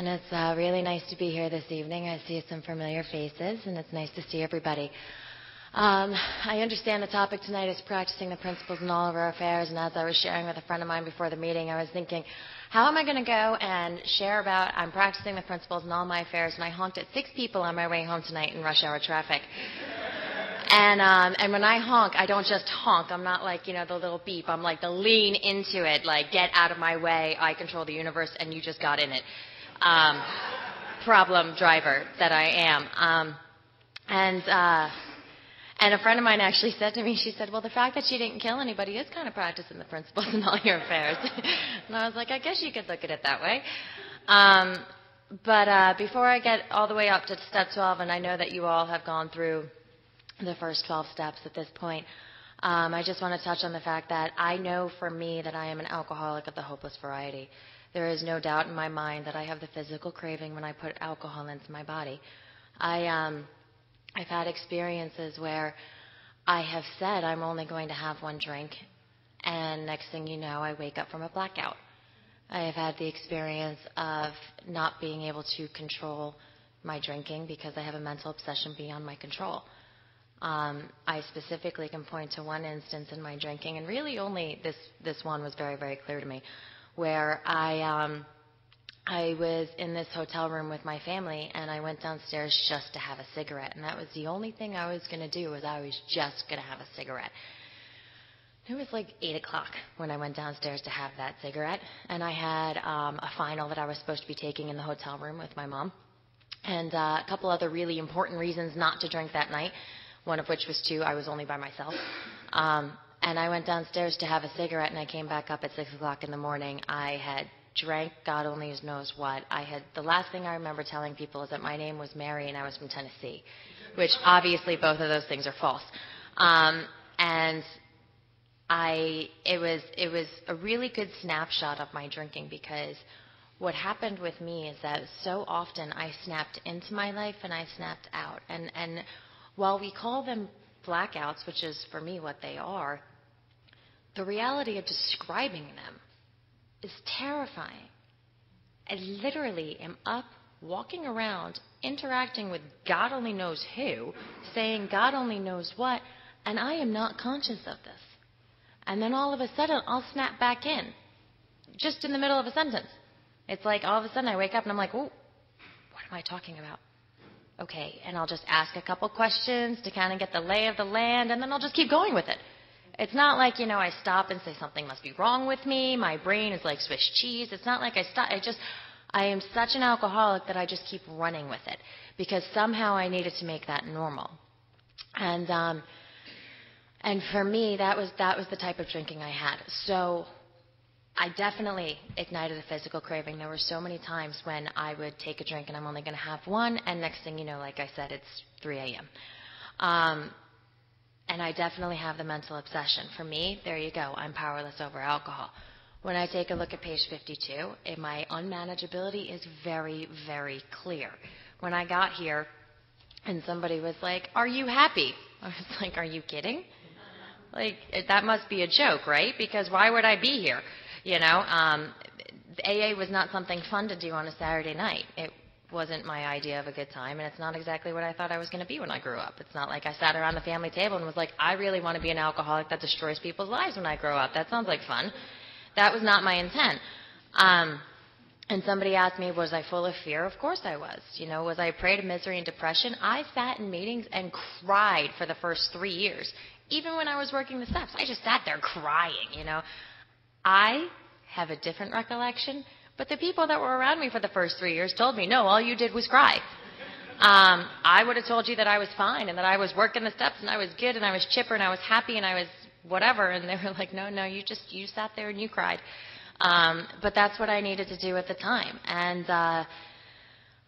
And it's uh, really nice to be here this evening. I see some familiar faces, and it's nice to see everybody. Um, I understand the topic tonight is practicing the principles in all of our affairs, and as I was sharing with a friend of mine before the meeting, I was thinking, how am I going to go and share about I'm practicing the principles in all my affairs, and I honked at six people on my way home tonight in rush hour traffic. And um, and when I honk, I don't just honk. I'm not like you know the little beep. I'm like the lean into it, like get out of my way. I control the universe, and you just got in it. Um, problem driver that I am. Um, and uh, and a friend of mine actually said to me, she said, "Well, the fact that you didn't kill anybody is kind of practicing the principles in all your affairs." and I was like, "I guess you could look at it that way." Um, but uh, before I get all the way up to step 12, and I know that you all have gone through the first 12 steps at this point. Um, I just want to touch on the fact that I know for me that I am an alcoholic of the hopeless variety. There is no doubt in my mind that I have the physical craving when I put alcohol into my body. I, um, I've had experiences where I have said I'm only going to have one drink, and next thing you know, I wake up from a blackout. I have had the experience of not being able to control my drinking because I have a mental obsession beyond my control. Um, I specifically can point to one instance in my drinking, and really only this this one was very very clear to me, where I um, I was in this hotel room with my family, and I went downstairs just to have a cigarette, and that was the only thing I was going to do. Was I was just going to have a cigarette. It was like eight o'clock when I went downstairs to have that cigarette, and I had um, a final that I was supposed to be taking in the hotel room with my mom, and uh, a couple other really important reasons not to drink that night one of which was two. I was only by myself. Um, and I went downstairs to have a cigarette, and I came back up at six o'clock in the morning. I had drank God only knows what. I had the last thing I remember telling people is that my name was Mary and I was from Tennessee, which obviously both of those things are false. Um, and I it was it was a really good snapshot of my drinking because what happened with me is that so often I snapped into my life and I snapped out and and while we call them blackouts, which is for me what they are, the reality of describing them is terrifying. I literally am up, walking around, interacting with God only knows who, saying God only knows what, and I am not conscious of this. And then all of a sudden, I'll snap back in, just in the middle of a sentence. It's like all of a sudden I wake up and I'm like, oh, what am I talking about? Okay, and I'll just ask a couple questions to kind of get the lay of the land, and then I'll just keep going with it. It's not like, you know, I stop and say something must be wrong with me. My brain is like Swiss cheese. It's not like I stop. I just, I am such an alcoholic that I just keep running with it because somehow I needed to make that normal. And, um, and for me, that was, that was the type of drinking I had. So I definitely ignited a physical craving. There were so many times when I would take a drink and I'm only going to have one, and next thing you know, like I said, it's 3 a.m. Um, and I definitely have the mental obsession. For me, there you go. I'm powerless over alcohol. When I take a look at page 52, my unmanageability is very, very clear. When I got here, and somebody was like, "Are you happy?" I was like, "Are you kidding?" Like that must be a joke, right? Because why would I be here? You know, um, AA was not something fun to do on a Saturday night. It wasn't my idea of a good time, and it's not exactly what I thought I was going to be when I grew up. It's not like I sat around the family table and was like, I really want to be an alcoholic that destroys people's lives when I grow up. That sounds like fun. That was not my intent. Um, and somebody asked me, was I full of fear? Of course I was. You know, was I a prey to misery and depression? I sat in meetings and cried for the first three years. Even when I was working the steps, I just sat there crying, you know. I have a different recollection, but the people that were around me for the first three years told me, no, all you did was cry. Um, I would have told you that I was fine and that I was working the steps and I was good and I was chipper and I was happy and I was whatever. And they were like, no, no, you just, you sat there and you cried. Um, but that's what I needed to do at the time. And, uh,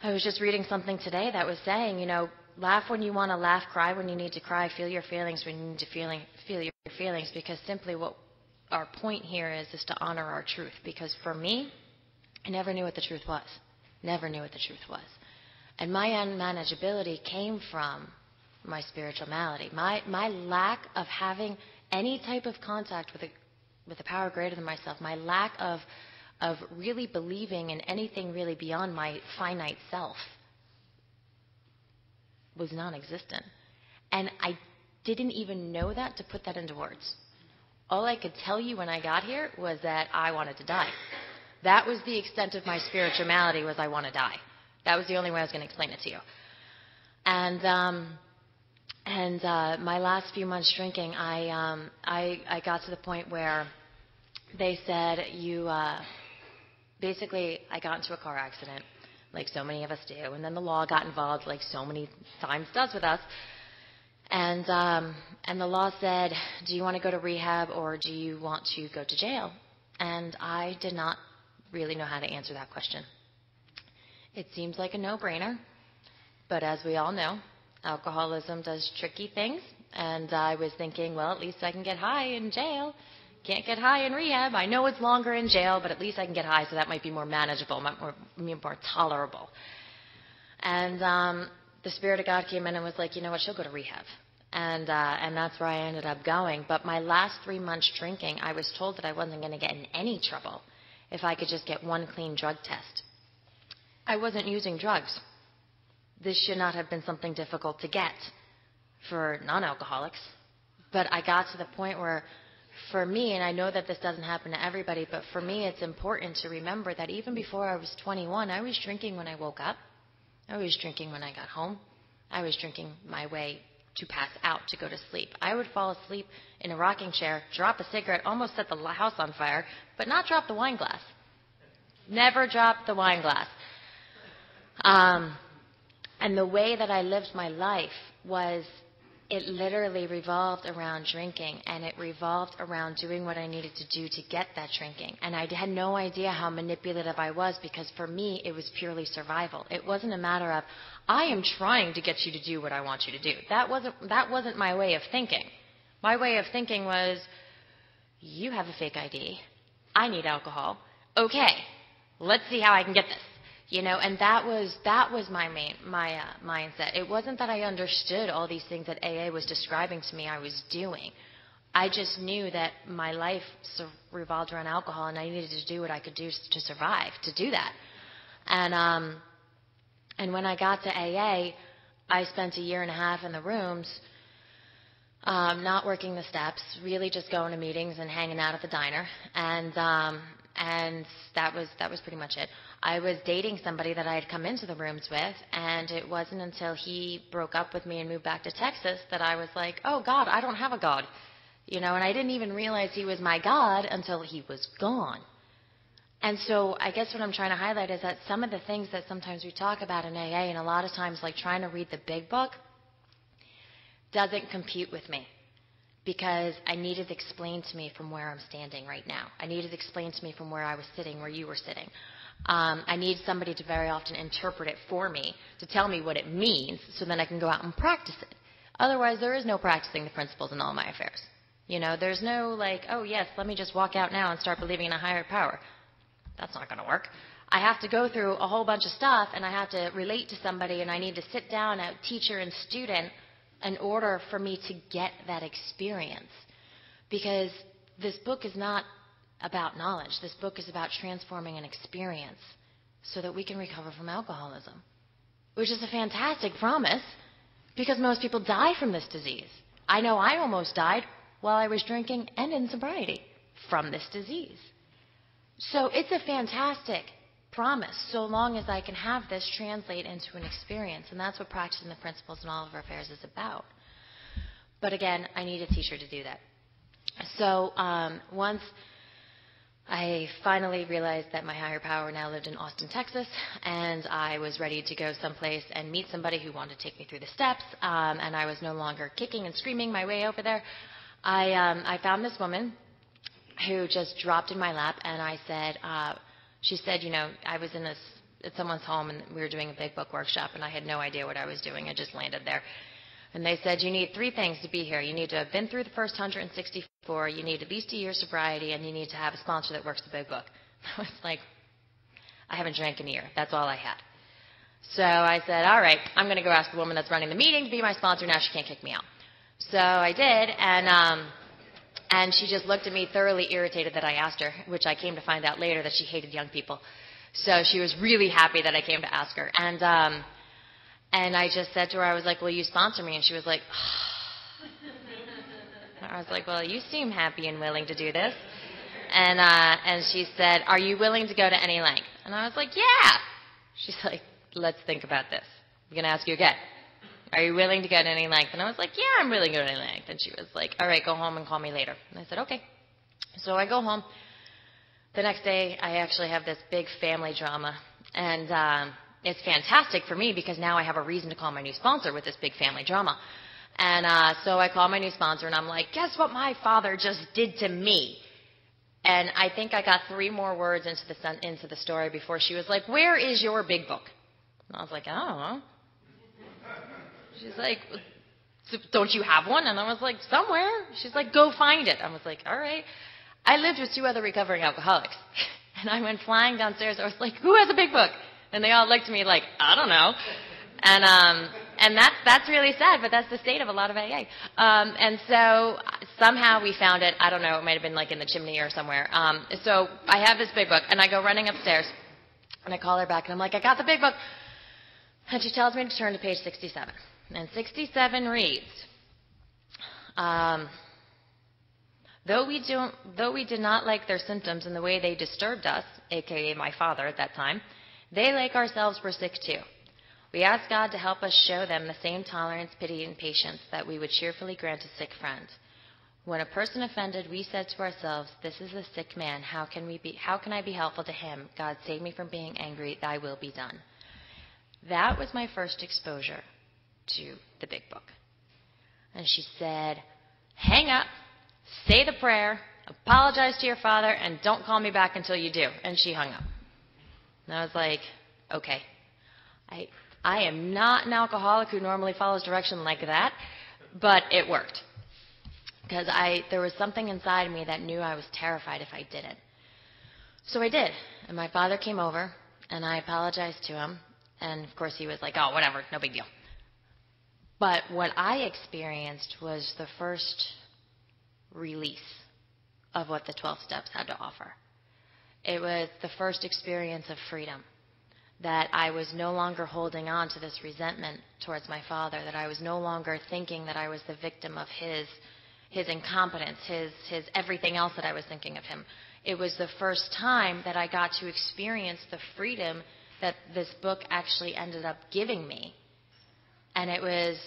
I was just reading something today that was saying, you know, laugh when you want to laugh, cry when you need to cry, feel your feelings when you need to feeling, feel your feelings, because simply what our point here is is to honor our truth. Because for me, I never knew what the truth was. Never knew what the truth was. And my unmanageability came from my spiritual malady. My, my lack of having any type of contact with a, with a power greater than myself, my lack of, of really believing in anything really beyond my finite self was non existent. And I didn't even know that to put that into words. All I could tell you when I got here was that I wanted to die. That was the extent of my spiritual malady was I want to die. That was the only way I was going to explain it to you. And um, and uh, my last few months drinking, I um, I I got to the point where they said you uh, basically I got into a car accident, like so many of us do, and then the law got involved, like so many times does with us. And um, and the law said, do you want to go to rehab or do you want to go to jail? And I did not really know how to answer that question. It seems like a no-brainer, but as we all know, alcoholism does tricky things. And I was thinking, well, at least I can get high in jail. Can't get high in rehab. I know it's longer in jail, but at least I can get high, so that might be more manageable, more, more tolerable. And um, the Spirit of God came in and was like, you know what, she'll go to rehab. And, uh, and that's where I ended up going. But my last three months drinking, I was told that I wasn't going to get in any trouble if I could just get one clean drug test. I wasn't using drugs. This should not have been something difficult to get for non alcoholics. But I got to the point where, for me, and I know that this doesn't happen to everybody, but for me, it's important to remember that even before I was 21, I was drinking when I woke up. I was drinking when I got home. I was drinking my way to pass out to go to sleep. I would fall asleep in a rocking chair, drop a cigarette, almost set the house on fire, but not drop the wine glass. Never drop the wine glass. Um, and the way that I lived my life was it literally revolved around drinking and it revolved around doing what I needed to do to get that drinking. And I had no idea how manipulative I was because for me it was purely survival. It wasn't a matter of I am trying to get you to do what I want you to do. That wasn't that wasn't my way of thinking. My way of thinking was you have a fake ID. I need alcohol. Okay. Let's see how I can get this you know and that was that was my main my uh, mindset. It wasn't that i understood all these things that aa was describing to me i was doing. I just knew that my life revolved around alcohol and i needed to do what i could do to survive to do that. And um and when i got to aa i spent a year and a half in the rooms um, not working the steps, really just going to meetings and hanging out at the diner, and um, and that was that was pretty much it. I was dating somebody that I had come into the rooms with, and it wasn't until he broke up with me and moved back to Texas that I was like, "Oh God, I don't have a God," you know. And I didn't even realize he was my God until he was gone. And so I guess what I'm trying to highlight is that some of the things that sometimes we talk about in AA, and a lot of times like trying to read the big book, doesn't compute with me because I need it explained to me from where I'm standing right now. I need it explained to me from where I was sitting, where you were sitting. Um, I need somebody to very often interpret it for me, to tell me what it means, so then I can go out and practice it. Otherwise, there is no practicing the principles in all my affairs. You know, there's no like, oh yes, let me just walk out now and start believing in a higher power. That's not going to work. I have to go through a whole bunch of stuff, and I have to relate to somebody, and I need to sit down, a teacher and student, in order for me to get that experience. Because this book is not about knowledge. This book is about transforming an experience so that we can recover from alcoholism, which is a fantastic promise because most people die from this disease. I know I almost died while I was drinking and in sobriety from this disease. So it's a fantastic promise so long as I can have this translate into an experience. And that's what practicing the principles in all of our affairs is about. But again, I need a teacher to do that. So um, once I finally realized that my higher power now lived in Austin, Texas, and I was ready to go someplace and meet somebody who wanted to take me through the steps, um, and I was no longer kicking and screaming my way over there. I, um, I found this woman who just dropped in my lap, and I said, uh, she said, you know, I was in this at someone's home, and we were doing a big book workshop, and I had no idea what I was doing. I just landed there. And they said, You need three things to be here. You need to have been through the first 164, you need at least a year sobriety, and you need to have a sponsor that works the big book. I was like, I haven't drank in a year. That's all I had. So I said, All right, I'm going to go ask the woman that's running the meeting to be my sponsor. Now she can't kick me out. So I did, and um, and she just looked at me thoroughly irritated that I asked her, which I came to find out later that she hated young people. So she was really happy that I came to ask her. And um, and I just said to her, I was like, "Will you sponsor me?" And she was like, I was like, "Well, you seem happy and willing to do this." And uh, and she said, "Are you willing to go to any length?" And I was like, "Yeah." She's like, "Let's think about this. I'm gonna ask you again." Are you willing to go to any length? And I was like, Yeah, I'm willing to go to any length. And she was like, All right, go home and call me later. And I said, Okay. So I go home. The next day, I actually have this big family drama. And um, it's fantastic for me because now I have a reason to call my new sponsor with this big family drama. And uh, so I call my new sponsor and I'm like, Guess what my father just did to me? And I think I got three more words into the, into the story before she was like, Where is your big book? And I was like, I don't know. She's like, don't you have one? And I was like, somewhere. She's like, go find it. I was like, all right. I lived with two other recovering alcoholics. And I went flying downstairs. I was like, who has a big book? And they all looked at me like, I don't know. And, um, and that's, that's really sad, but that's the state of a lot of AA. Um, and so somehow we found it. I don't know. It might have been like in the chimney or somewhere. Um, so I have this big book and I go running upstairs and I call her back and I'm like, I got the big book. And she tells me to turn to page 67. And 67 reads, um, though, we don't, though we did not like their symptoms and the way they disturbed us, aka my father at that time, they, like ourselves, were sick too. We asked God to help us show them the same tolerance, pity, and patience that we would cheerfully grant a sick friend. When a person offended, we said to ourselves, This is a sick man. How can, we be, how can I be helpful to him? God, save me from being angry. Thy will be done. That was my first exposure to the big book. And she said, Hang up, say the prayer, apologize to your father, and don't call me back until you do. And she hung up. And I was like, Okay. I, I am not an alcoholic who normally follows direction like that, but it worked. Because I, there was something inside me that knew I was terrified if I didn't. So I did. And my father came over, and I apologized to him. And of course, he was like, oh, whatever, no big deal. But what I experienced was the first release of what the 12 steps had to offer. It was the first experience of freedom. That I was no longer holding on to this resentment towards my father, that I was no longer thinking that I was the victim of his, his incompetence, his, his everything else that I was thinking of him. It was the first time that I got to experience the freedom that this book actually ended up giving me and it was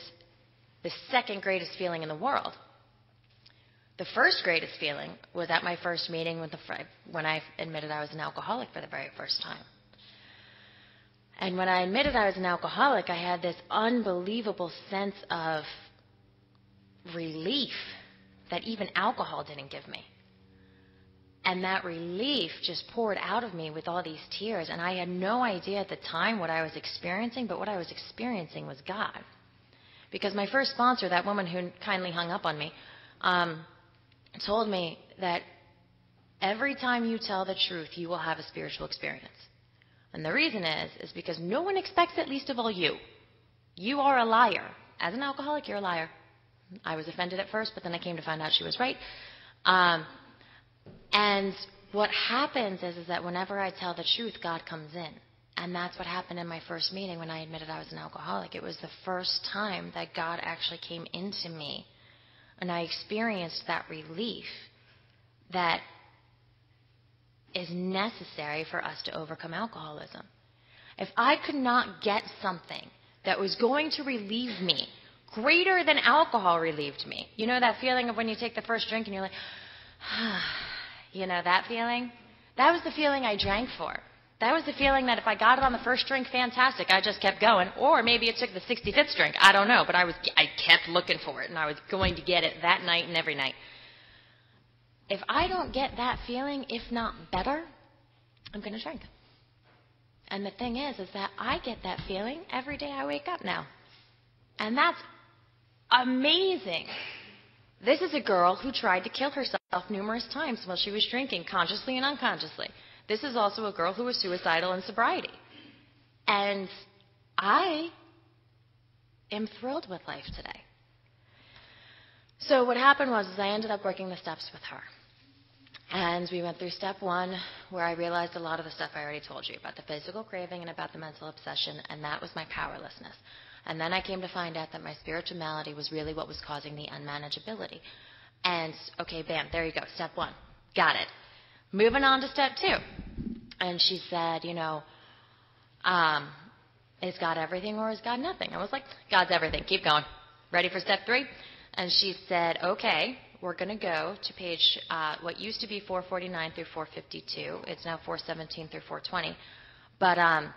the second greatest feeling in the world. The first greatest feeling was at my first meeting with the when I admitted I was an alcoholic for the very first time. And when I admitted I was an alcoholic, I had this unbelievable sense of relief that even alcohol didn't give me. And that relief just poured out of me with all these tears. And I had no idea at the time what I was experiencing, but what I was experiencing was God. Because my first sponsor, that woman who kindly hung up on me, um, told me that every time you tell the truth, you will have a spiritual experience. And the reason is, is because no one expects it, least of all you. You are a liar. As an alcoholic, you're a liar. I was offended at first, but then I came to find out she was right. Um, and what happens is, is that whenever I tell the truth, God comes in. And that's what happened in my first meeting when I admitted I was an alcoholic. It was the first time that God actually came into me. And I experienced that relief that is necessary for us to overcome alcoholism. If I could not get something that was going to relieve me greater than alcohol relieved me, you know that feeling of when you take the first drink and you're like, ah you know, that feeling? That was the feeling I drank for. That was the feeling that if I got it on the first drink, fantastic. I just kept going. Or maybe it took the 65th drink. I don't know. But I was, I kept looking for it and I was going to get it that night and every night. If I don't get that feeling, if not better, I'm going to drink. And the thing is, is that I get that feeling every day I wake up now. And that's amazing. This is a girl who tried to kill herself numerous times while she was drinking, consciously and unconsciously. This is also a girl who was suicidal in sobriety. And I am thrilled with life today. So what happened was is I ended up working the steps with her. And we went through step one, where I realized a lot of the stuff I already told you about the physical craving and about the mental obsession, and that was my powerlessness. And then I came to find out that my spiritual malady was really what was causing the unmanageability. And okay, bam, there you go, step one. Got it. Moving on to step two. And she said, you know, um, is God everything or is God nothing? I was like, God's everything. Keep going. Ready for step three? And she said, okay, we're going to go to page, uh, what used to be 449 through 452. It's now 417 through 420. But um,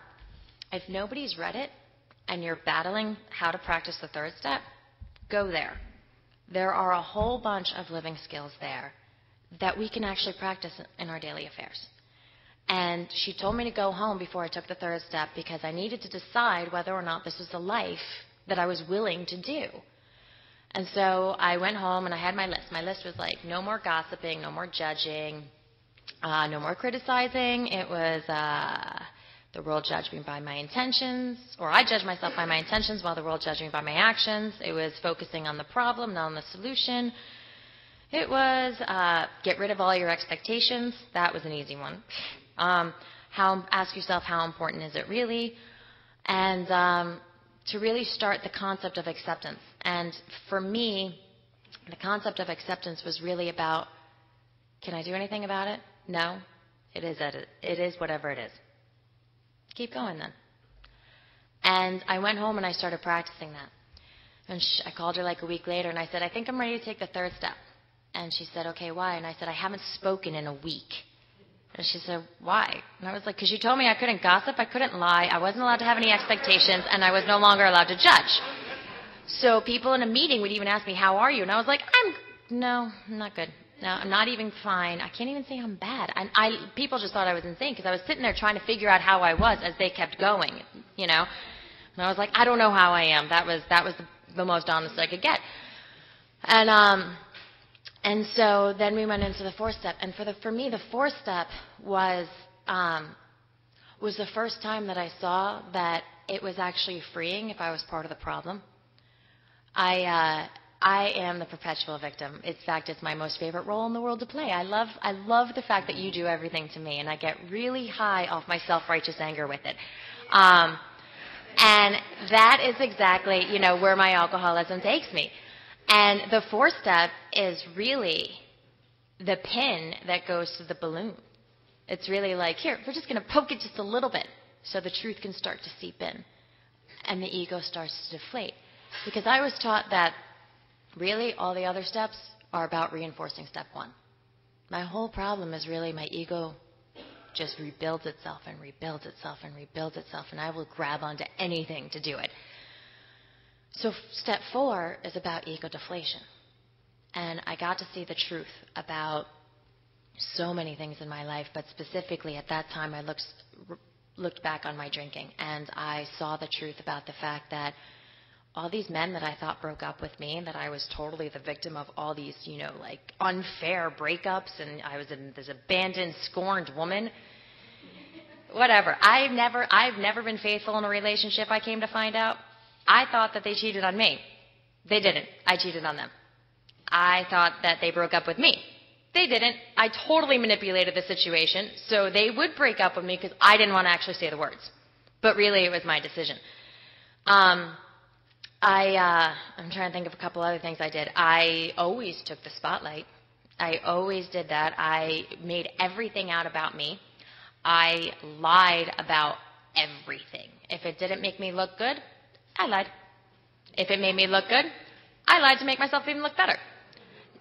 if nobody's read it and you're battling how to practice the third step, go there. There are a whole bunch of living skills there that we can actually practice in our daily affairs. And she told me to go home before I took the third step because I needed to decide whether or not this was the life that I was willing to do. And so I went home and I had my list. My list was like no more gossiping, no more judging, uh, no more criticizing. It was uh, the world judged me by my intentions, or I judged myself by my intentions while the world judged me by my actions. It was focusing on the problem, not on the solution. It was uh, get rid of all your expectations. That was an easy one. Um, how, ask yourself how important is it really, and um, to really start the concept of acceptance. And for me, the concept of acceptance was really about can I do anything about it? No. It is, it is whatever it is. Keep going then. And I went home and I started practicing that. And she, I called her like a week later and I said, I think I'm ready to take the third step. And she said, okay, why? And I said, I haven't spoken in a week. And she said, Why? And I was like, Because you told me I couldn't gossip, I couldn't lie, I wasn't allowed to have any expectations, and I was no longer allowed to judge. So people in a meeting would even ask me, How are you? And I was like, I'm, no, I'm not good. No, I'm not even fine. I can't even say I'm bad. And I, people just thought I was insane because I was sitting there trying to figure out how I was as they kept going, you know. And I was like, I don't know how I am. That was that was the, the most honest I could get. And um, and so then we went into the fourth step. And for, the, for me, the fourth step was, um, was the first time that I saw that it was actually freeing if I was part of the problem. I, uh, I am the perpetual victim. In fact, it's my most favorite role in the world to play. I love, I love the fact that you do everything to me, and I get really high off my self-righteous anger with it. Um, and that is exactly, you know, where my alcoholism takes me. And the fourth step is really the pin that goes to the balloon. It's really like, here, we're just going to poke it just a little bit so the truth can start to seep in and the ego starts to deflate. Because I was taught that really all the other steps are about reinforcing step one. My whole problem is really my ego just rebuilds itself and rebuilds itself and rebuilds itself, and I will grab onto anything to do it. So step four is about ego deflation. And I got to see the truth about so many things in my life, but specifically at that time I looked, looked back on my drinking and I saw the truth about the fact that all these men that I thought broke up with me, and that I was totally the victim of all these, you know, like unfair breakups, and I was in this abandoned, scorned woman. Whatever. I've never, I've never been faithful in a relationship. I came to find out. I thought that they cheated on me. They didn't. I cheated on them. I thought that they broke up with me. They didn't. I totally manipulated the situation so they would break up with me because I didn't want to actually say the words. But really, it was my decision. Um, I, uh, I'm trying to think of a couple other things I did. I always took the spotlight. I always did that. I made everything out about me. I lied about everything. If it didn't make me look good, I lied. If it made me look good, I lied to make myself even look better.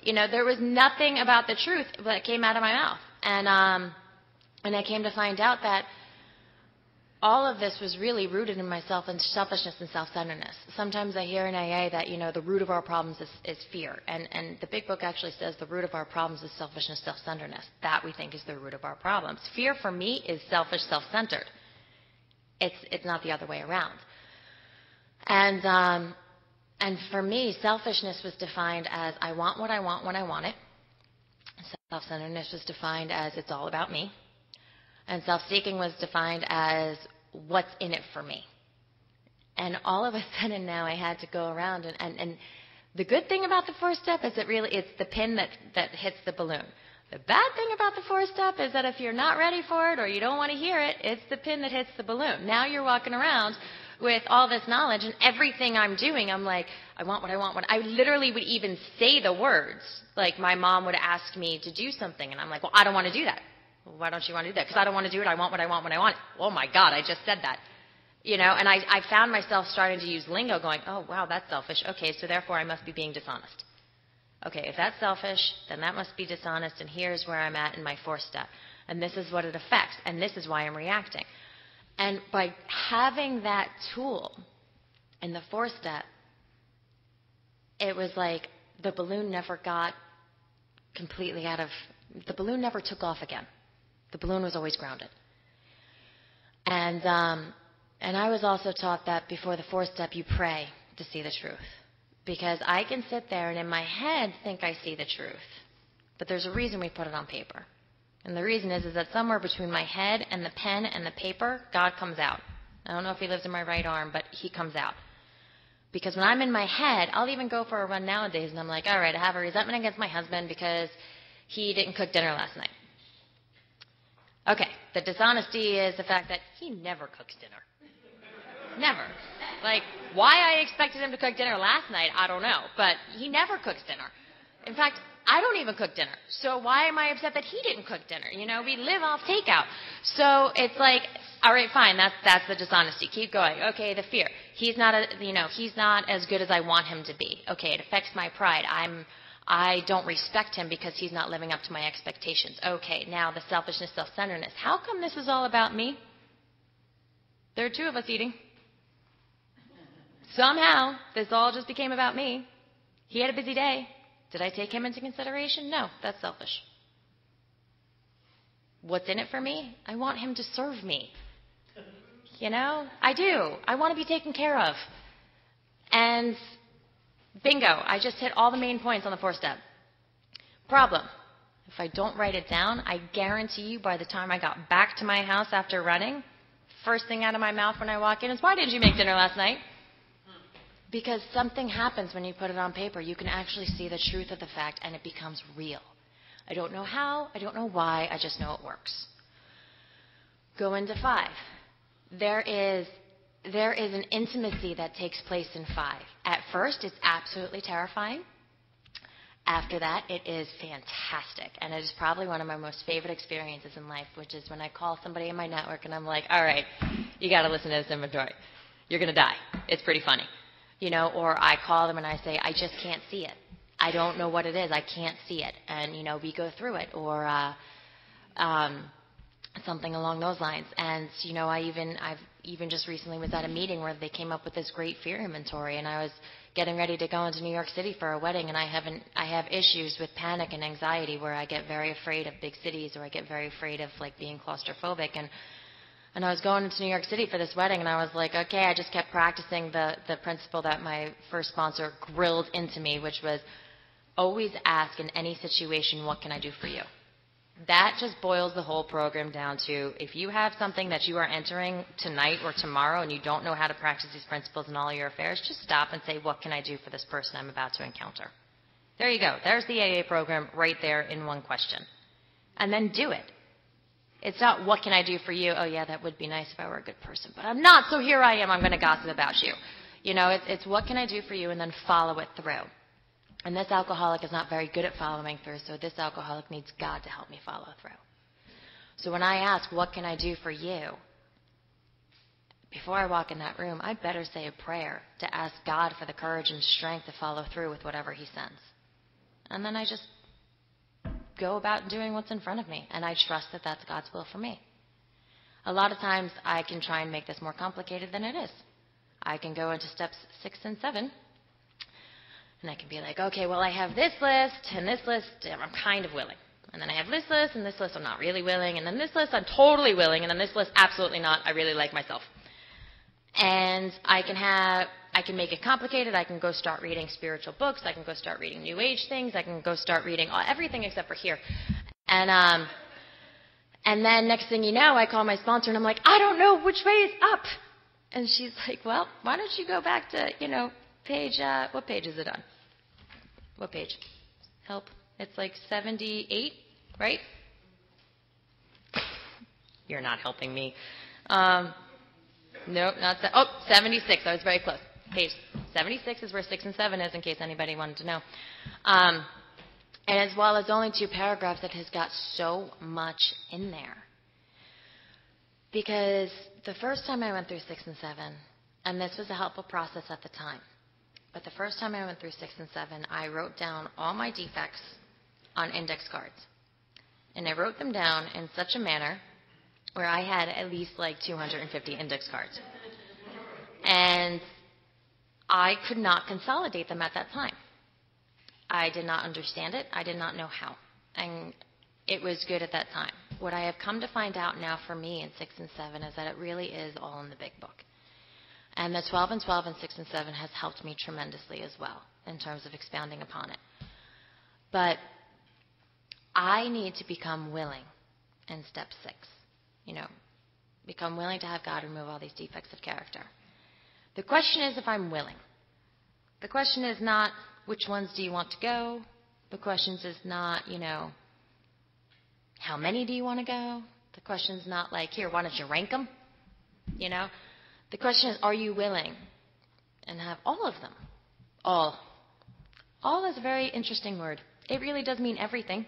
You know, there was nothing about the truth that came out of my mouth. And, um, and I came to find out that all of this was really rooted in myself and selfishness and self-centeredness. Sometimes I hear in AA that, you know, the root of our problems is, is fear. And, and the big book actually says the root of our problems is selfishness, self-centeredness. That we think is the root of our problems. Fear for me is selfish, self-centered. It's it's not the other way around. And um, and for me, selfishness was defined as I want what I want when I want it. Self-centeredness was defined as it's all about me. And self-seeking was defined as what's in it for me. And all of a sudden now I had to go around and, and, and the good thing about the four step is it really it's the pin that, that hits the balloon. The bad thing about the four step is that if you're not ready for it or you don't want to hear it, it's the pin that hits the balloon. Now you're walking around with all this knowledge and everything I'm doing, I'm like, I want what I want. What I literally would even say the words. Like my mom would ask me to do something, and I'm like, well, I don't want to do that. Well, why don't you want to do that? Because I don't want to do it. I want what I want when I want it. Oh my God, I just said that. You know, and I, I found myself starting to use lingo, going, oh wow, that's selfish. Okay, so therefore I must be being dishonest. Okay, if that's selfish, then that must be dishonest, and here's where I'm at in my fourth step. And this is what it affects, and this is why I'm reacting. And by having that tool in the fourth step, it was like the balloon never got completely out of, the balloon never took off again. The balloon was always grounded. And, um, and I was also taught that before the fourth step, you pray to see the truth. Because I can sit there and in my head think I see the truth. But there's a reason we put it on paper. And the reason is, is that somewhere between my head and the pen and the paper, God comes out. I don't know if he lives in my right arm, but he comes out. Because when I'm in my head, I'll even go for a run nowadays and I'm like, all right, I have a resentment against my husband because he didn't cook dinner last night. Okay, the dishonesty is the fact that he never cooks dinner. Never. Like, why I expected him to cook dinner last night, I don't know. But he never cooks dinner. In fact, I don't even cook dinner. So why am I upset that he didn't cook dinner? You know, we live off takeout. So it's like, all right, fine, that's that's the dishonesty. Keep going. Okay, the fear. He's not a, you know, he's not as good as I want him to be. Okay, it affects my pride. I'm I don't respect him because he's not living up to my expectations. Okay, now the selfishness, self-centeredness. How come this is all about me? There are two of us eating. Somehow, this all just became about me. He had a busy day. Did I take him into consideration? No, that's selfish. What's in it for me? I want him to serve me. You know? I do. I want to be taken care of. And bingo, I just hit all the main points on the four step. Problem. If I don't write it down, I guarantee you by the time I got back to my house after running, first thing out of my mouth when I walk in is, Why didn't you make dinner last night? Because something happens when you put it on paper. You can actually see the truth of the fact and it becomes real. I don't know how, I don't know why, I just know it works. Go into five. There is there is an intimacy that takes place in five. At first, it's absolutely terrifying. After that, it is fantastic. And it is probably one of my most favorite experiences in life, which is when I call somebody in my network and I'm like, all right, you got to listen to this inventory. You're going to die. It's pretty funny you know, or I call them and I say, I just can't see it. I don't know what it is. I can't see it. And, you know, we go through it or, uh, um, something along those lines. And, you know, I even, I've even just recently was at a meeting where they came up with this great fear inventory and I was getting ready to go into New York City for a wedding and I haven't, I have issues with panic and anxiety where I get very afraid of big cities or I get very afraid of like being claustrophobic and, and I was going into New York City for this wedding, and I was like, okay, I just kept practicing the, the principle that my first sponsor grilled into me, which was always ask in any situation, what can I do for you? That just boils the whole program down to if you have something that you are entering tonight or tomorrow and you don't know how to practice these principles in all your affairs, just stop and say, what can I do for this person I'm about to encounter? There you go. There's the AA program right there in one question. And then do it. It's not what can I do for you? Oh yeah, that would be nice if I were a good person, but I'm not. So here I am. I'm going to gossip about you. You know, it's, it's what can I do for you, and then follow it through. And this alcoholic is not very good at following through, so this alcoholic needs God to help me follow through. So when I ask, what can I do for you? Before I walk in that room, I'd better say a prayer to ask God for the courage and strength to follow through with whatever He sends. And then I just go about doing what's in front of me, and I trust that that's God's will for me. A lot of times I can try and make this more complicated than it is. I can go into steps six and seven, and I can be like, okay, well, I have this list, and this list, I'm kind of willing. And then I have this list, and this list, I'm not really willing. And then this list, I'm totally willing. And then this list, absolutely not. I really like myself. And I can have, I can make it complicated. I can go start reading spiritual books. I can go start reading New Age things. I can go start reading all, everything except for here. And, um, and then next thing you know, I call my sponsor and I'm like, I don't know which way is up. And she's like, well, why don't you go back to, you know, page, uh, what page is it on? What page? Help. It's like 78, right? You're not helping me. Um, nope, not se- oh, 76. I was very close. Page 76 is where 6 and 7 is, in case anybody wanted to know. Um, and as well as only two paragraphs, it has got so much in there. Because the first time I went through 6 and 7, and this was a helpful process at the time, but the first time I went through 6 and 7, I wrote down all my defects on index cards. And I wrote them down in such a manner where I had at least like 250 index cards. And I could not consolidate them at that time. I did not understand it. I did not know how. And it was good at that time. What I have come to find out now for me in 6 and 7 is that it really is all in the big book. And the 12 and 12 and 6 and 7 has helped me tremendously as well in terms of expounding upon it. But I need to become willing in step 6 you know, become willing to have God remove all these defects of character. The question is if I'm willing. The question is not which ones do you want to go. The question is not, you know, how many do you want to go. The question is not like, here, why don't you rank them? You know, the question is, are you willing? And have all of them. All. All is a very interesting word. It really does mean everything.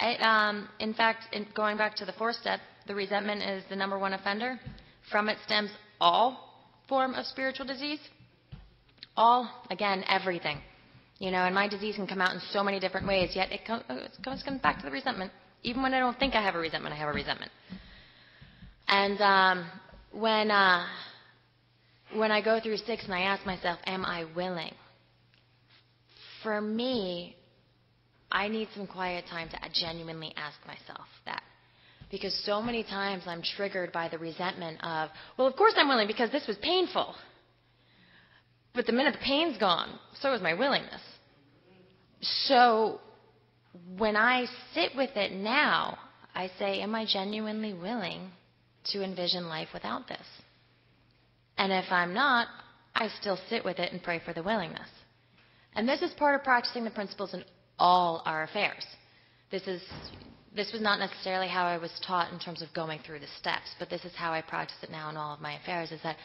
It, um, in fact, in going back to the fourth step, the resentment is the number one offender. From it stems all form of spiritual disease. All, again, everything. You know, and my disease can come out in so many different ways, yet it comes, it comes back to the resentment. Even when I don't think I have a resentment, I have a resentment. And um, when, uh, when I go through six and I ask myself, am I willing? For me, I need some quiet time to genuinely ask myself that. Because so many times I'm triggered by the resentment of, well, of course I'm willing because this was painful. But the minute the pain's gone, so is my willingness. So when I sit with it now, I say, am I genuinely willing to envision life without this? And if I'm not, I still sit with it and pray for the willingness. And this is part of practicing the principles in all our affairs. This is this was not necessarily how I was taught in terms of going through the steps, but this is how I practice it now in all of my affairs is that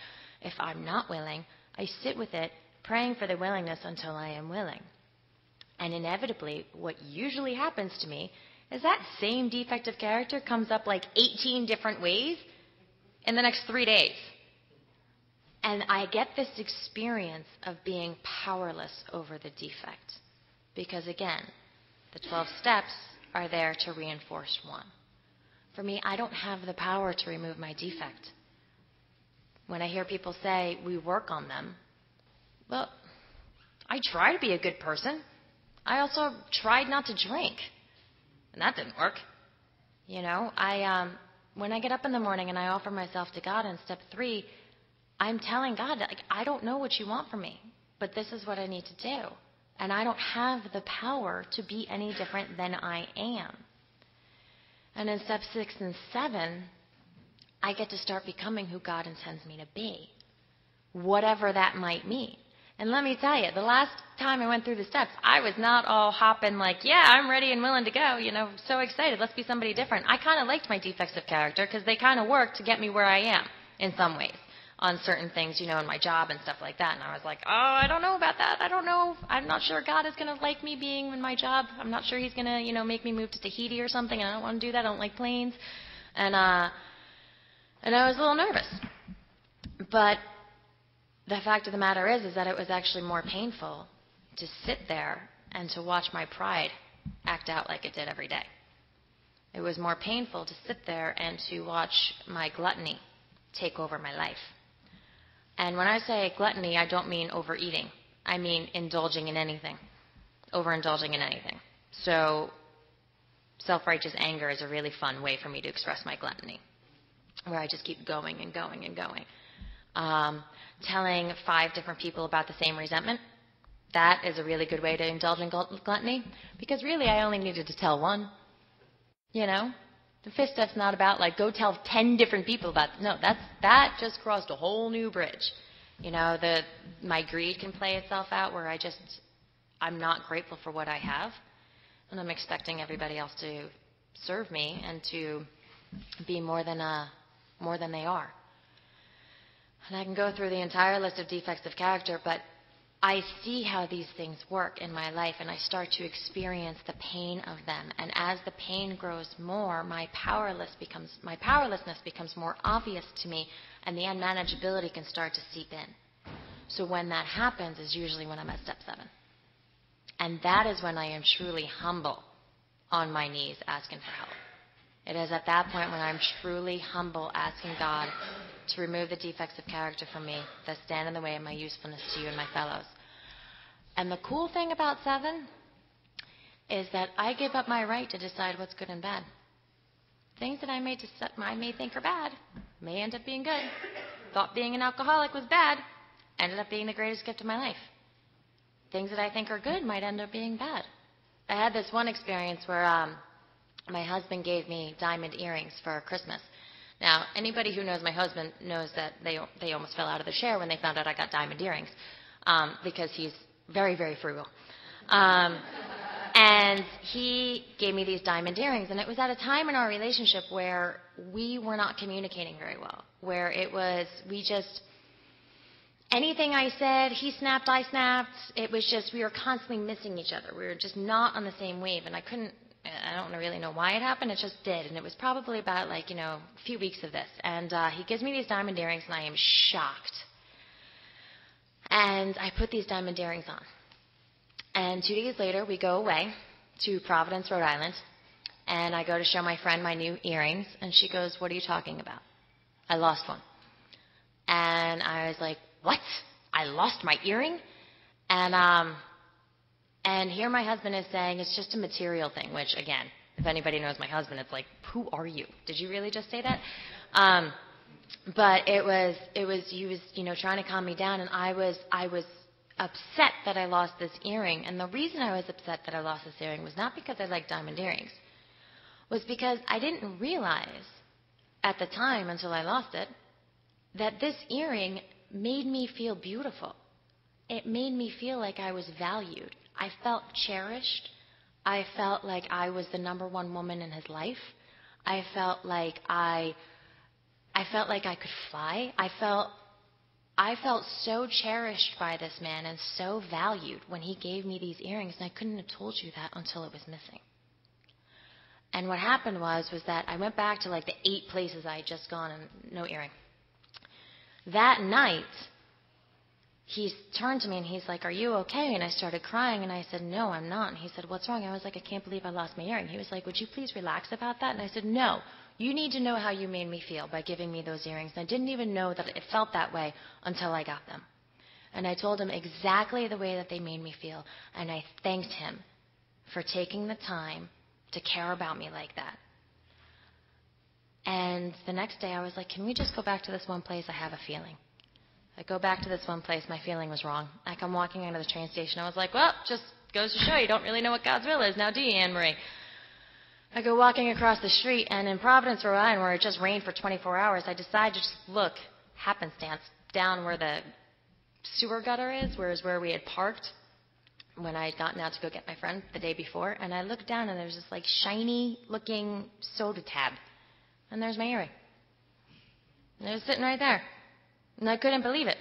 if I'm not willing, I sit with it, praying for the willingness until I am willing. And inevitably, what usually happens to me is that same defect of character comes up like 18 different ways in the next three days. And I get this experience of being powerless over the defect. Because again, the 12 steps are there to reinforce one. For me, I don't have the power to remove my defect. When I hear people say, we work on them, well, I try to be a good person. I also tried not to drink, and that didn't work. You know, I um, when I get up in the morning and I offer myself to God in step three, I'm telling God like I don't know what you want from me, but this is what I need to do and I don't have the power to be any different than I am. And in step six and seven, I get to start becoming who God intends me to be, whatever that might mean. And let me tell you, the last time I went through the steps, I was not all hopping like, yeah, I'm ready and willing to go, you know, so excited, let's be somebody different. I kind of liked my defects of character because they kind of worked to get me where I am in some ways on certain things, you know, in my job and stuff like that. And I was like, oh, I don't know about that. I don't know. I'm not sure God is going to like me being in my job. I'm not sure He's going to, you know, make me move to Tahiti or something. And I don't want to do that. I don't like planes. And uh, and I was a little nervous. But the fact of the matter is, is that it was actually more painful to sit there and to watch my pride act out like it did every day. It was more painful to sit there and to watch my gluttony take over my life. And when I say gluttony, I don't mean overeating. I mean indulging in anything, overindulging in anything. So, self righteous anger is a really fun way for me to express my gluttony, where I just keep going and going and going. Um, telling five different people about the same resentment. That is a really good way to indulge in gluttony because really I only needed to tell one. You know? The fifth stuff's not about like go tell ten different people about no, that's that just crossed a whole new bridge. You know, the my greed can play itself out where I just I'm not grateful for what I have and I'm expecting everybody else to serve me and to be more than a more than they are. And I can go through the entire list of defects of character, but I see how these things work in my life and I start to experience the pain of them. And as the pain grows more, my powerless becomes my powerlessness becomes more obvious to me and the unmanageability can start to seep in. So when that happens is usually when I'm at step 7. And that is when I am truly humble on my knees asking for help. It is at that point when I'm truly humble asking God to remove the defects of character from me that stand in the way of my usefulness to you and my fellows. And the cool thing about seven is that I give up my right to decide what's good and bad. Things that I may, I may think are bad may end up being good. Thought being an alcoholic was bad, ended up being the greatest gift of my life. Things that I think are good might end up being bad. I had this one experience where um, my husband gave me diamond earrings for Christmas. Now, anybody who knows my husband knows that they they almost fell out of the chair when they found out I got diamond earrings, um, because he's very very frugal. Um, and he gave me these diamond earrings, and it was at a time in our relationship where we were not communicating very well, where it was we just anything I said, he snapped, I snapped. It was just we were constantly missing each other. We were just not on the same wave, and I couldn't I don't really know why it happened. It just did, and it was probably about like you know a few weeks of this. And uh, he gives me these diamond earrings, and I am shocked. And I put these diamond earrings on. And two days later, we go away to Providence, Rhode Island, and I go to show my friend my new earrings, and she goes, "What are you talking about?" I lost one. And I was like, "What? I lost my earring?" And um, and here my husband is saying it's just a material thing, which again, if anybody knows my husband, it's like, who are you? Did you really just say that? Um, but it was, it was, he was, you know, trying to calm me down, and I was, I was upset that I lost this earring. And the reason I was upset that I lost this earring was not because I like diamond earrings, was because I didn't realize at the time until I lost it that this earring made me feel beautiful. It made me feel like I was valued. I felt cherished. I felt like I was the number one woman in his life. I felt like I I felt like I could fly. I felt I felt so cherished by this man and so valued when he gave me these earrings and I couldn't have told you that until it was missing. And what happened was was that I went back to like the eight places I had just gone and no earring. That night he turned to me and he's like, Are you okay? And I started crying and I said, No, I'm not. And he said, What's wrong? I was like, I can't believe I lost my earring. He was like, Would you please relax about that? And I said, No. You need to know how you made me feel by giving me those earrings. And I didn't even know that it felt that way until I got them. And I told him exactly the way that they made me feel. And I thanked him for taking the time to care about me like that. And the next day I was like, Can we just go back to this one place? I have a feeling. I go back to this one place, my feeling was wrong. Like I'm walking out of the train station, I was like, well, just goes to show you don't really know what God's will is now, do you, Ann Marie? I go walking across the street, and in Providence, Rhode Island, where it just rained for 24 hours, I decide to just look, happenstance, down where the sewer gutter is, where is where we had parked when I had gotten out to go get my friend the day before, and I looked down, and there's this like shiny looking soda tab, and there's my earring. And it was sitting right there. And I couldn't believe it.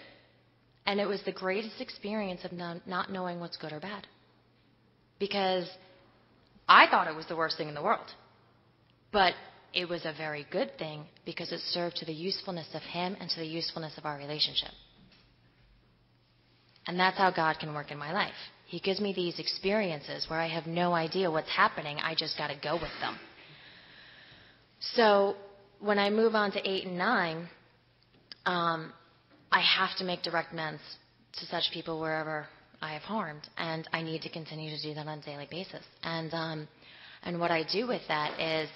And it was the greatest experience of not knowing what's good or bad. Because I thought it was the worst thing in the world. But it was a very good thing because it served to the usefulness of Him and to the usefulness of our relationship. And that's how God can work in my life. He gives me these experiences where I have no idea what's happening, I just got to go with them. So when I move on to 8 and 9, um, I have to make direct amends to such people wherever I have harmed, and I need to continue to do that on a daily basis. And um, and what I do with that is,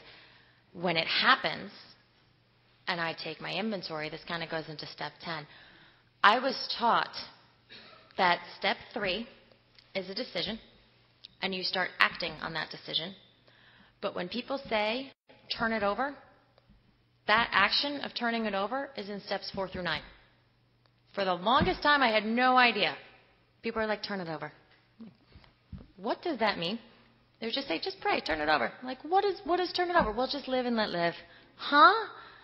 when it happens, and I take my inventory. This kind of goes into step ten. I was taught that step three is a decision, and you start acting on that decision. But when people say, turn it over, that action of turning it over is in steps four through nine. For the longest time, I had no idea. People are like, turn it over. What does that mean? They just say, just pray, turn it over. like, what is, what is turn it over? Well, just live and let live. Huh?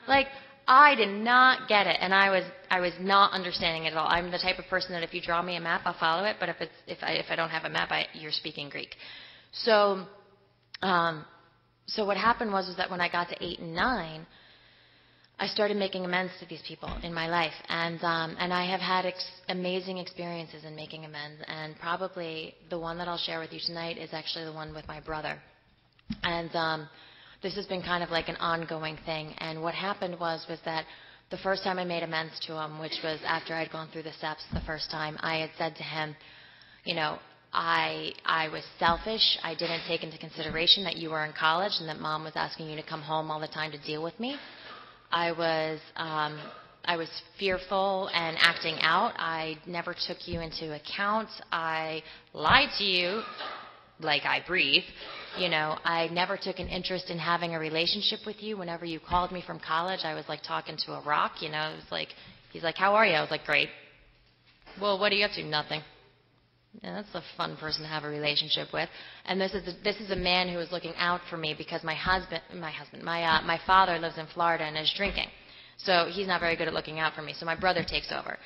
Like, I did not get it, and I was I was not understanding it at all. I'm the type of person that if you draw me a map, I'll follow it. But if it's if I if I don't have a map, I, you're speaking Greek. So, um, so what happened was was that when I got to eight and nine, I started making amends to these people in my life, and um, and I have had ex- amazing experiences in making amends. And probably the one that I'll share with you tonight is actually the one with my brother. And um, this has been kind of like an ongoing thing. And what happened was was that the first time I made amends to him, which was after I'd gone through the steps the first time, I had said to him, you know, I I was selfish. I didn't take into consideration that you were in college and that mom was asking you to come home all the time to deal with me. I was um, I was fearful and acting out. I never took you into account. I lied to you like I breathe. You know, I never took an interest in having a relationship with you. Whenever you called me from college, I was like talking to a rock. You know, it was like he's like, "How are you?" I was like, "Great." Well, what are you up to? Nothing. Yeah, that's a fun person to have a relationship with. And this is a, this is a man who is looking out for me because my husband, my husband, my uh, my father lives in Florida and is drinking, so he's not very good at looking out for me. So my brother takes over,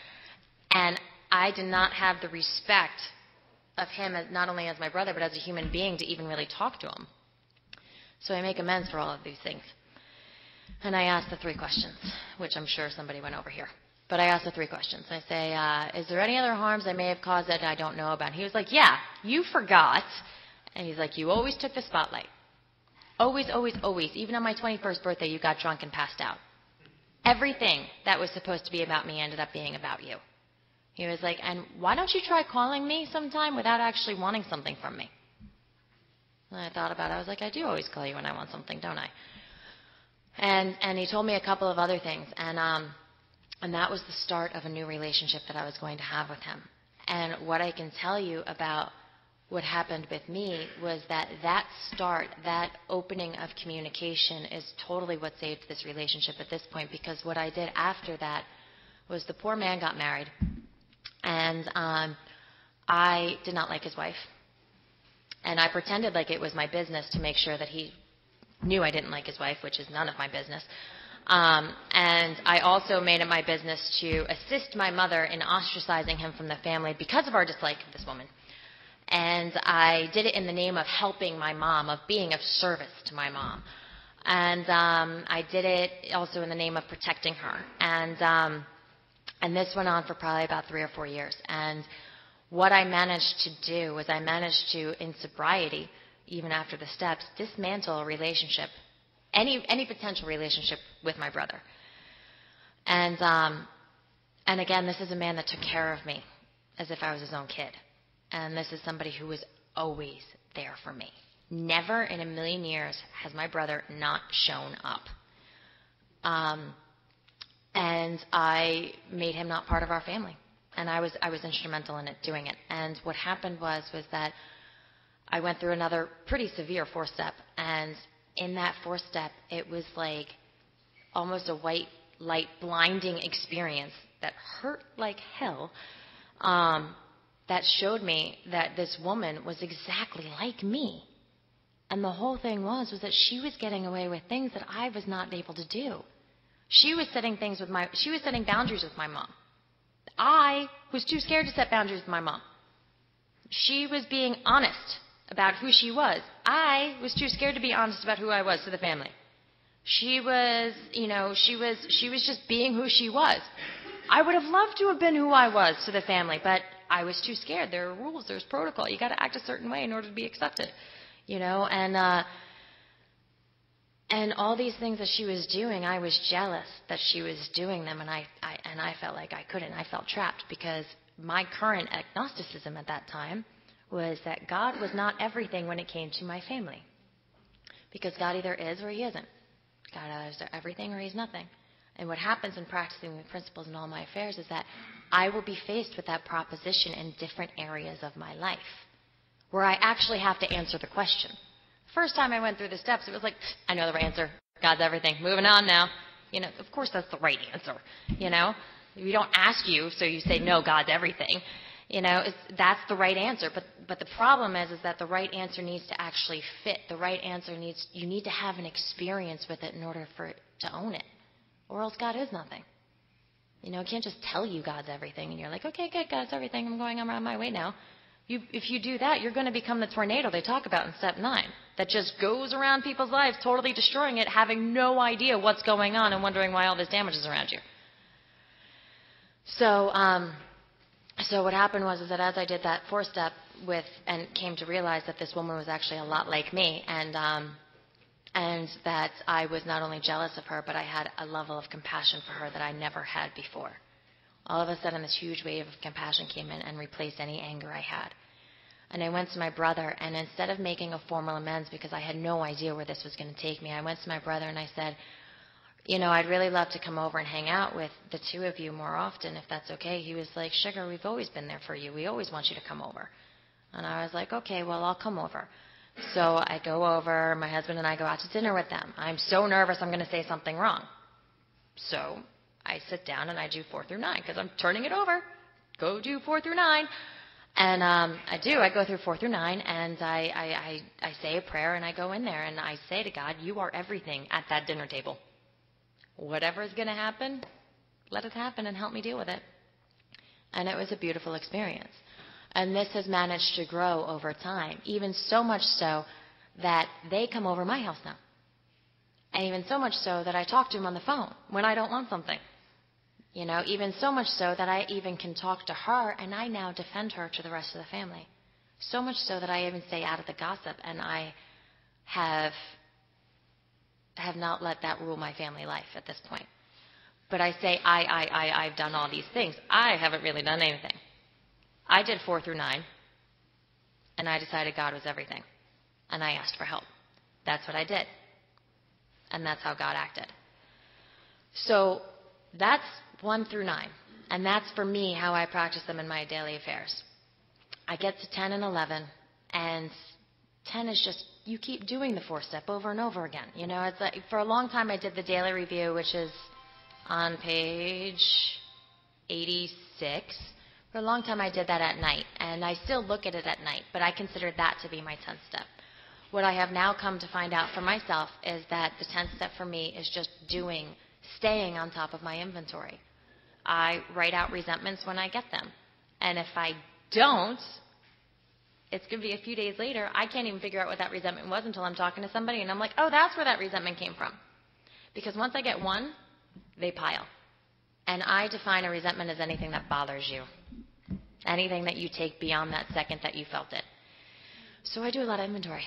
and I did not have the respect of him as not only as my brother but as a human being to even really talk to him. So I make amends for all of these things, and I ask the three questions, which I'm sure somebody went over here. But I asked the three questions. I say, uh, is there any other harms I may have caused that I don't know about? He was like, yeah, you forgot. And he's like, you always took the spotlight. Always, always, always. Even on my 21st birthday, you got drunk and passed out. Everything that was supposed to be about me ended up being about you. He was like, and why don't you try calling me sometime without actually wanting something from me? And I thought about it. I was like, I do always call you when I want something, don't I? And and he told me a couple of other things. And um, and that was the start of a new relationship that I was going to have with him. And what I can tell you about what happened with me was that that start, that opening of communication is totally what saved this relationship at this point because what I did after that was the poor man got married and um, I did not like his wife. And I pretended like it was my business to make sure that he knew I didn't like his wife, which is none of my business. Um, and I also made it my business to assist my mother in ostracizing him from the family because of our dislike of this woman. And I did it in the name of helping my mom, of being of service to my mom. And um, I did it also in the name of protecting her. And um, and this went on for probably about three or four years. And what I managed to do was I managed to, in sobriety, even after the steps, dismantle a relationship any any potential relationship with my brother. And um, and again, this is a man that took care of me as if I was his own kid. And this is somebody who was always there for me. Never in a million years has my brother not shown up. Um, and I made him not part of our family. And I was I was instrumental in it doing it. And what happened was was that I went through another pretty severe four step and in that fourth step, it was like almost a white light blinding experience that hurt like hell. Um, that showed me that this woman was exactly like me. And the whole thing was was that she was getting away with things that I was not able to do. She was setting things with my she was setting boundaries with my mom. I was too scared to set boundaries with my mom. She was being honest about who she was. I was too scared to be honest about who I was to the family. She was, you know, she was she was just being who she was. I would have loved to have been who I was to the family, but I was too scared. There are rules, there's protocol. You got to act a certain way in order to be accepted, you know, and uh and all these things that she was doing, I was jealous that she was doing them, and I, I and I felt like I couldn't. I felt trapped because my current agnosticism at that time was that God was not everything when it came to my family. Because God either is or He isn't. God either is everything or He's nothing. And what happens in practicing the principles in all my affairs is that I will be faced with that proposition in different areas of my life where I actually have to answer the question. First time I went through the steps, it was like, I know the right answer. God's everything. Moving on now. You know, of course that's the right answer. You know, we don't ask you, so you say no. God's everything. You know, that's the right answer. But but the problem is, is that the right answer needs to actually fit. The right answer needs you need to have an experience with it in order for it to own it, or else God is nothing. You know, I can't just tell you God's everything, and you're like, okay, good, God's everything. I'm going I'm on my way now. You, if you do that, you're going to become the tornado they talk about in step nine that just goes around people's lives, totally destroying it, having no idea what's going on and wondering why all this damage is around you. So, um, so what happened was is that as I did that four step with and came to realize that this woman was actually a lot like me, and um, and that I was not only jealous of her, but I had a level of compassion for her that I never had before. All of a sudden, this huge wave of compassion came in and replaced any anger I had. And I went to my brother, and instead of making a formal amends because I had no idea where this was going to take me, I went to my brother and I said, You know, I'd really love to come over and hang out with the two of you more often, if that's okay. He was like, Sugar, we've always been there for you. We always want you to come over. And I was like, Okay, well, I'll come over. So I go over, my husband and I go out to dinner with them. I'm so nervous I'm going to say something wrong. So I sit down and I do four through nine because I'm turning it over. Go do four through nine. And um, I do. I go through four through nine, and I, I, I, I say a prayer, and I go in there, and I say to God, "You are everything at that dinner table. Whatever is going to happen, let it happen, and help me deal with it." And it was a beautiful experience. And this has managed to grow over time, even so much so that they come over my house now. And even so much so that I talk to them on the phone when I don't want something. You know, even so much so that I even can talk to her and I now defend her to the rest of the family. So much so that I even stay out of the gossip and I have have not let that rule my family life at this point. But I say I, I, I, I've done all these things. I haven't really done anything. I did four through nine, and I decided God was everything. And I asked for help. That's what I did. And that's how God acted. So that's 1 through 9. And that's for me how I practice them in my daily affairs. I get to 10 and 11, and 10 is just you keep doing the four step over and over again. You know, it's like for a long time I did the daily review, which is on page 86. For a long time I did that at night, and I still look at it at night, but I consider that to be my 10th step. What I have now come to find out for myself is that the 10th step for me is just doing, staying on top of my inventory. I write out resentments when I get them. And if I don't, it's going to be a few days later. I can't even figure out what that resentment was until I'm talking to somebody and I'm like, oh, that's where that resentment came from. Because once I get one, they pile. And I define a resentment as anything that bothers you, anything that you take beyond that second that you felt it. So I do a lot of inventory,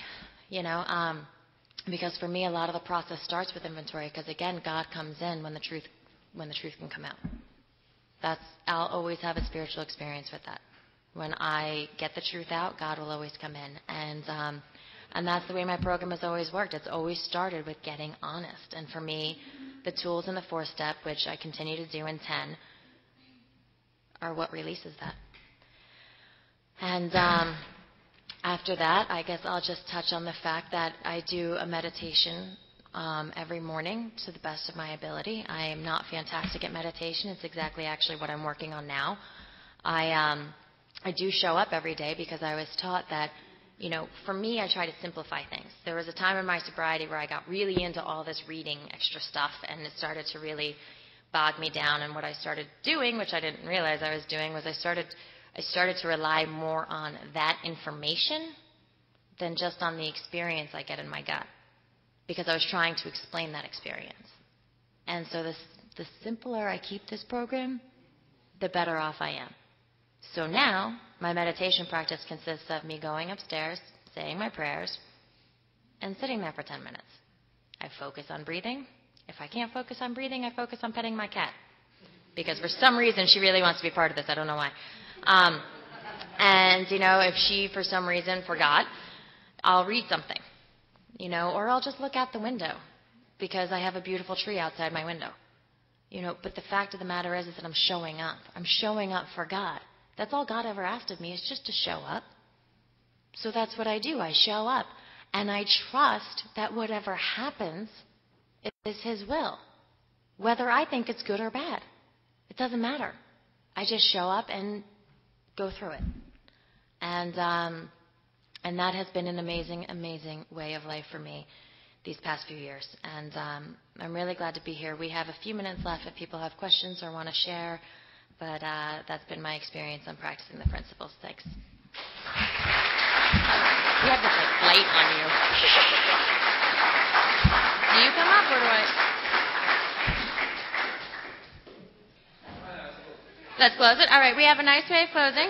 you know, um, because for me, a lot of the process starts with inventory. Because again, God comes in when the truth when the truth can come out. That's I'll always have a spiritual experience with that. When I get the truth out, God will always come in, and um, and that's the way my program has always worked. It's always started with getting honest, and for me, the tools in the four step, which I continue to do in ten, are what releases that. And um, after that, I guess I'll just touch on the fact that I do a meditation um, every morning to the best of my ability. I am not fantastic at meditation. It's exactly actually what I'm working on now. I um, I do show up every day because I was taught that, you know, for me, I try to simplify things. There was a time in my sobriety where I got really into all this reading extra stuff, and it started to really bog me down. And what I started doing, which I didn't realize I was doing, was I started I started to rely more on that information than just on the experience I get in my gut because I was trying to explain that experience. And so the, the simpler I keep this program, the better off I am. So now, my meditation practice consists of me going upstairs, saying my prayers, and sitting there for 10 minutes. I focus on breathing. If I can't focus on breathing, I focus on petting my cat. Because for some reason, she really wants to be part of this. I don't know why. Um, and, you know, if she, for some reason, forgot, I'll read something you know, or I'll just look out the window because I have a beautiful tree outside my window. You know, but the fact of the matter is, is that I'm showing up. I'm showing up for God. That's all God ever asked of me is just to show up. So that's what I do. I show up. And I trust that whatever happens is His will. Whether I think it's good or bad. It doesn't matter. I just show up and go through it. And, um, and that has been an amazing, amazing way of life for me these past few years. And um, I'm really glad to be here. We have a few minutes left if people have questions or want to share, but uh, that's been my experience on practicing the principles. Thanks. We have this like light on you. do you come up or do I? Let's close it. All right, we have a nice way of closing.